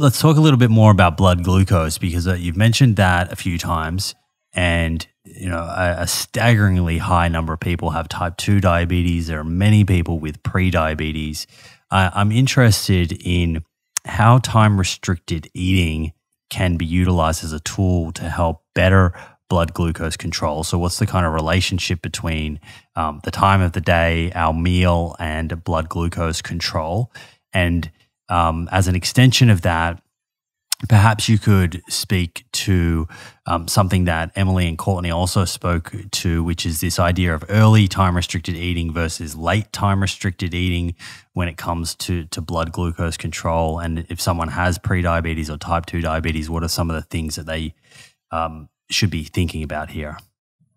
Let's talk a little bit more about blood glucose because uh, you've mentioned that a few times, and you know a, a, staggeringly high number of people have type two diabetes. There are many people with pre-diabetes. Uh, I'm interested in how time restricted eating can be utilized as a tool to help better blood glucose control. So, what's the kind of relationship between um, the time of the day, our meal, and blood glucose control? And um, as an extension of that, perhaps you could speak to um, something that Emily and Courtney also spoke to, which is this idea of early time restricted eating versus late time restricted eating when it comes to, to blood glucose control. And if someone has prediabetes or type 2 diabetes, what are some of the things that they um, should be thinking about here?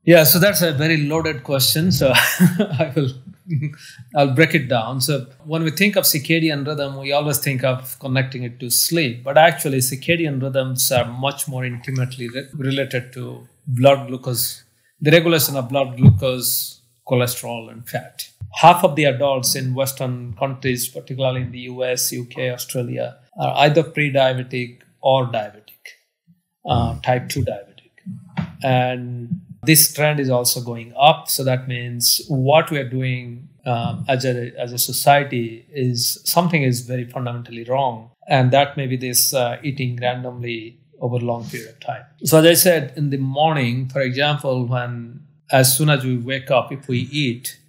Yeah, so that's a very loaded question. So I will I'll break it down. So when we think of circadian rhythm, we always think of connecting it to sleep, but actually circadian rhythms are much more intimately re- related to blood glucose, the regulation of blood glucose, cholesterol, and fat. Half of the adults in Western countries, particularly in the US, UK, Australia, are either pre-diabetic or diabetic, uh, type 2 diabetic. And this trend is also going up. So that means what we are doing um, as a as a society is something is very fundamentally wrong, and that may be this uh, eating randomly over a long period of time. So as I said in the morning, for example, when as soon as we wake up, if we eat,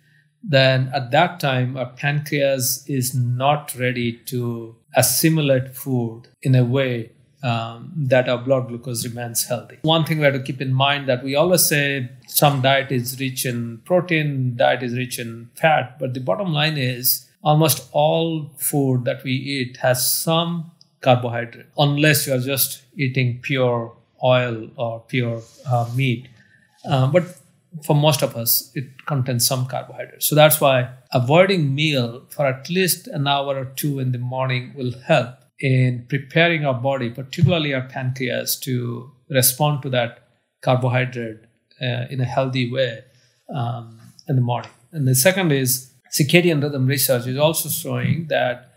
then at that time our pancreas is not ready to assimilate food in a way um, that our blood glucose remains healthy. One thing we have to keep in mind that we always say some diet is rich in protein, diet is rich in fat, but the bottom line is almost all food that we eat has some carbohydrate, unless you are just eating pure oil or pure uh, meat. Uh, but for most of us, it contains some carbohydrate. So that's why avoiding meal for at least an hour or two in the morning will help in preparing our body, particularly our pancreas, to respond to that carbohydrate uh, in a healthy way um, in the morning. And the second is circadian rhythm research is also showing that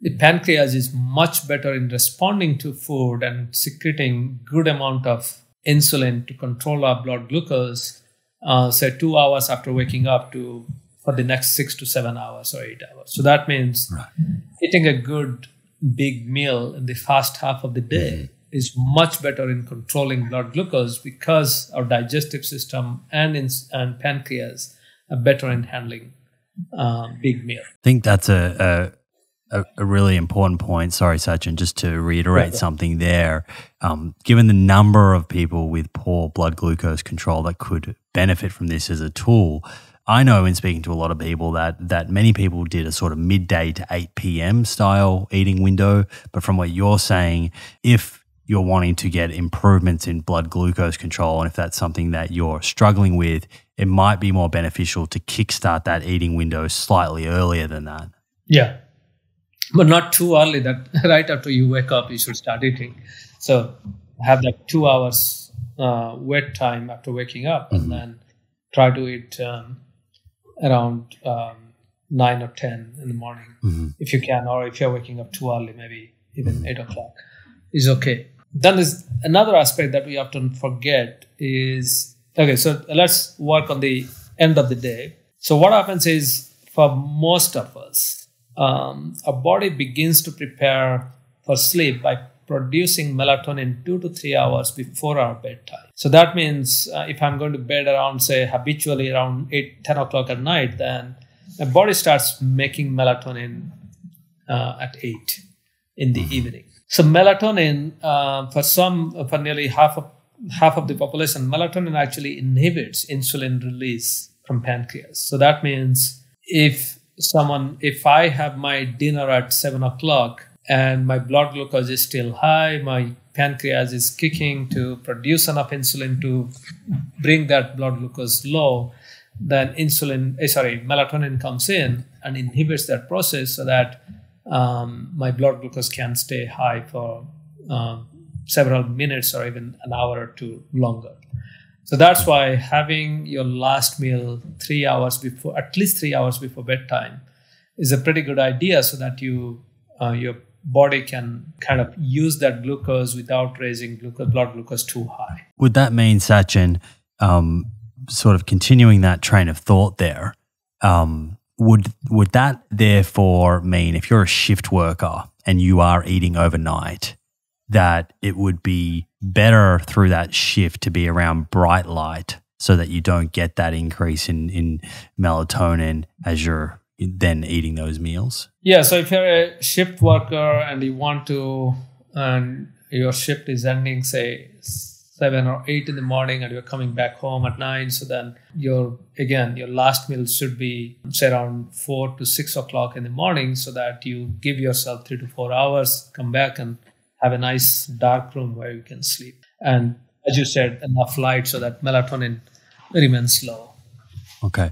the pancreas is much better in responding to food and secreting good amount of insulin to control our blood glucose, uh, say two hours after waking up to for the next six to seven hours or eight hours. So that means right. eating a good big meal in the first half of the day mm-hmm. is much better in controlling blood glucose because our digestive system and in, and pancreas are better in handling uh, big meal. I think that's a, a, a really important point. Sorry, Satchin, just to reiterate something there. Um, given the number of people with poor blood glucose control that could benefit from this as a tool, I know in speaking to a lot of people that that many people did a sort of midday to 8 p.m. style eating window. But from what you're saying, if you're wanting to get improvements in blood glucose control, and if that's something that you're struggling with, it might be more beneficial to kickstart that eating window slightly earlier than that. Yeah, but not too early. That right after you wake up, you should start eating. So have like two hours uh, wait time after waking up, mm-hmm. and then try to eat um, around um, 9 or 10 in the morning mm-hmm. if you can or if you're waking up too early maybe even mm-hmm. 8 o'clock is okay then there's another aspect that we often forget is okay so let's work on the end of the day so what happens is for most of us um, our body begins to prepare for sleep by producing melatonin two to three hours before our bedtime. So that means uh, if I'm going to bed around, say, habitually around 8, 10 o'clock at night, then my body starts making melatonin uh, at 8 in the mm-hmm. evening. So melatonin, uh, for some, for nearly half of half of the population, melatonin actually inhibits insulin release from pancreas. So that means if someone, if I have my dinner at seven o'clock and my blood glucose is still high, my pancreas is kicking to produce enough insulin to bring that blood glucose low, then insulin, eh, sorry, melatonin comes in and inhibits that process so that um, my blood glucose can stay high for um, several minutes or even an hour or two longer. So that's why having your last meal three hours before, at least three hours before bedtime, is a pretty good idea so that you uh, your body can kind of use that glucose without raising glucose, blood glucose too high. Would that mean, Satchin, um, sort of continuing that train of thought there? Um, would would that therefore mean if you're a shift worker and you are eating overnight, that it would be better through that shift to be around bright light so that you don't get that increase in, in melatonin as you're then eating those meals? Yeah. So if you're a shift worker and you want to, and your shift is ending, say, seven or eight in the morning and you're coming back home at nine so then your again your last meal should be say around four to six o'clock in the morning so that you give yourself three to four hours come back and have a nice dark room where you can sleep and as you said enough light so that melatonin remains low okay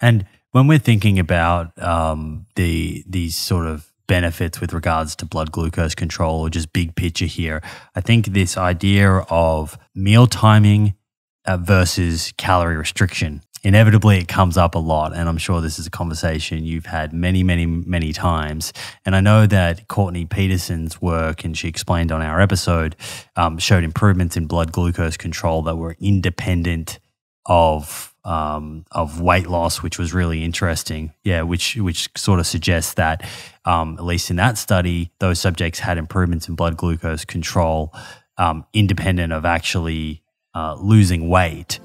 and when we're thinking about um, the these sort of benefits with regards to blood glucose control or just big picture here, I think this idea of meal timing uh, versus calorie restriction inevitably it comes up a lot and i'm sure this is a conversation you've had many many many times. And i know that courtney peterson's work and she explained on our episode um, showed improvements in blood glucose control that were independent of um, of weight loss, which was really interesting. Yeah, which which sort of suggests that um, at least in that study, those subjects had improvements in blood glucose control, um, independent of actually uh, losing weight.